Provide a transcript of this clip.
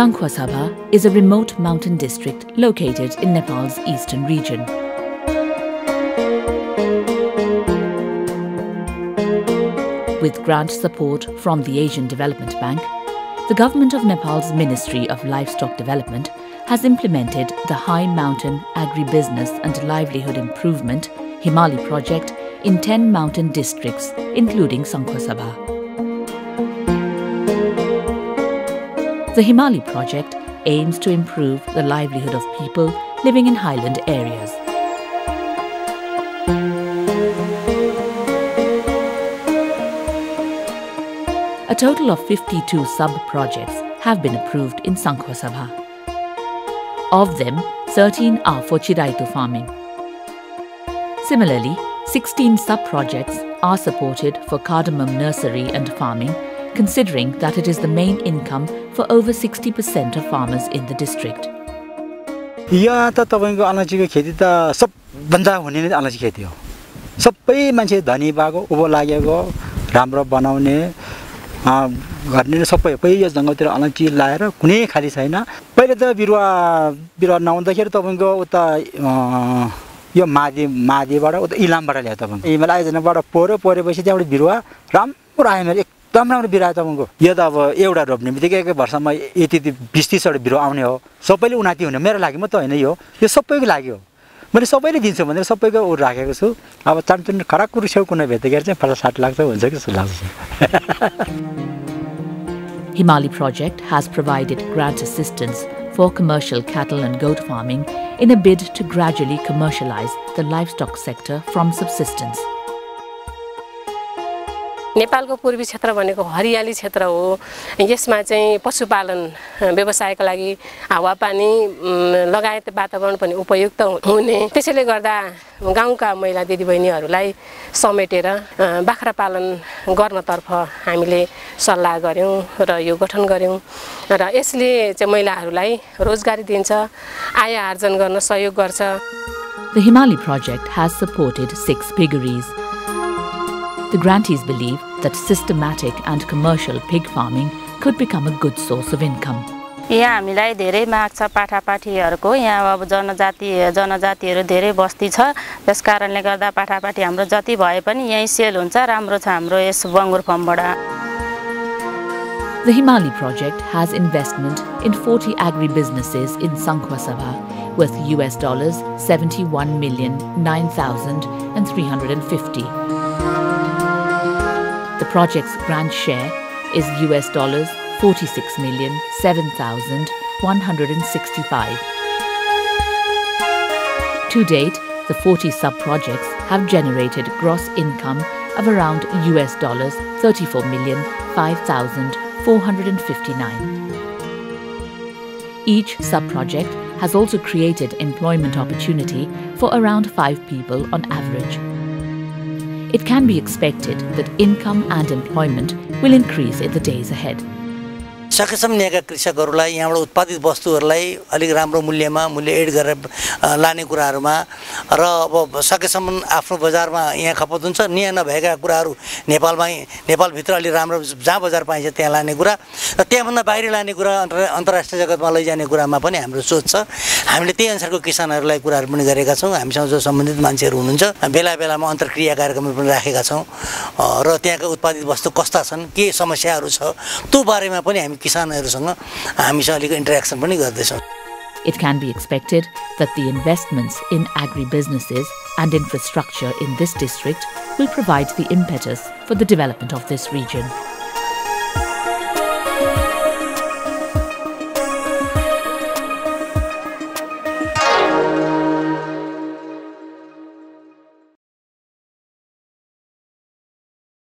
Sankhuwasabha is a remote mountain district located in Nepal's eastern region. With grant support from the Asian Development Bank, the government of Nepal's Ministry of Livestock Development has implemented the High Mountain Agribusiness and Livelihood Improvement Himali project in 10 mountain districts, including Sankhuwasabha. The Himali project aims to improve the livelihood of people living in highland areas. A total of 52 sub-projects have been approved in Sankhuwasabha. Of them, 13 are for Chiraito farming. Similarly, 16 sub-projects are supported for cardamom nursery and farming, considering that it is the main income for over 60% of farmers in the district. यहाँ त तपाईँको अलैँचीको खेती त सबभन्दा हुने नै अलैँची खेती हो सबै मान्छे धनी भएको उँभो लागेको राम्रो बनाउने गर्ने सबै कोही यो जङ्गलतिर अलैँची लाएर कुनै खाली छैन पहिले त बिरुवा बिरुवा नहुँदाखेरि तपाईँको उता यो मादी मादीबाट उता इलामबाट ल्यायो तपाईँको इमेल आयोजनाबाट पऱ्यो परेपछि त्यहाँबाट बिरुवा राम्रो आयो मेरो एकदम राम्रो बिरुवा तपाईँको यो त अब एउटा रोप्ने बित्तिकै एकै वर्षमा यति बिस तिसवटा बिरुवा आउने हो। सबैले उन्नति हुने मेरो लागि मात्रै होइन यो। यो सबैको लागि हो। मैले सबैले दिन्छु भनेर सबैको ऊ राखेको छु। अब चान्चुन खराब कुरो छेउ कुनै भेट्दाखेरि चाहिँ पचास साठी लाग्छ हुन्छ कि जस्तो लाग्छ? Himali project has provided grant assistance for commercial cattle and goat farming in a bid to gradually commercialize the livestock sector from subsistence. नेपालको पूर्वी क्षेत्र भनेको हरियाली क्षेत्र हो। यसमा चाहिँ पशुपालन व्यवसायको लागि हावापानी लगायत वातावरण पनि उपयुक्त हुने। त्यसैले गर्दा गाउँका महिला दिदीबहिनीहरूलाई समेटेर बाख्रा पालन गर्नतर्फ हामीले सल्लाह गऱ्यौँ र यो गठन गऱ्यौँ। र यसले चाहिँ महिलाहरूलाई रोजगारी दिन्छ आय आर्जन गर्न सहयोग गर्छ। The Himali project has supported six piggeries The grantees believe that systematic and commercial pig farming could become a good source of income. यहाँ हामीलाई धेरै माग छ पाठापाठीहरूको यहाँ अब जनजाति जनजातिहरू धेरै बस्ती छ त्यस गर्दा पाठापाठी हाम्रो जति भए पनि यहीँ सेल हुन्छ राम्रो छ हाम्रो यस बङ्गुर फर्मबाट The Himali project has investment in 40 agribusinesses in Sankhuwasabha worth US dollars 71,009,350 project's grant share is US dollars 46 million 7,165. To date, the 40 sub-projects have generated gross income of around US dollars 34 million 5,459. Each sub-project has also created employment opportunity for around 5 people on average it can be expected that income and employment will increase in the days ahead. सकेसम्म यहाँका कृषकहरूलाई यहाँबाट उत्पादित वस्तुहरूलाई अलिक राम्रो मूल्यमा मूल्य add गरेर लाने कुराहरूमा र अब सकेसम्म आफ्नो बजारमा यहाँ खपत हुन्छ। यहाँ नभएका कुराहरू नेपालमै नेपालभित्र अलिक राम्रो जहाँ बजार पाइन्छ त्यहाँ लाने कुरा र त्यहाँभन्दा बाहिर लाने कुरा अन्तर्राष्ट्रिय जगतमा लैजाने कुरामा पनि हाम्रो सोच छ। हामीले त्यही अनुसारको किसानहरूलाई कुराहरू पनि गरेका छौँ। हामीसँग जो सम्बन्धित मान्छेहरू हुनुहुन्छ। बेला बेलामा अन्तर्क्रिया कार्यक्रमहरू पनि राखेका छौँ। र त्यहाँका उत्पादित वस्तु कस्ता छन् के समस्याहरू छ त्यो बारेमा पनि हामी किसानहरूसँग हामीसँग अलिक इन्टरेक्सन पनि गर्दैछौँ It can be expected that the investments in agribusinesses and infrastructure in this district will provide the impetus for the development of this region.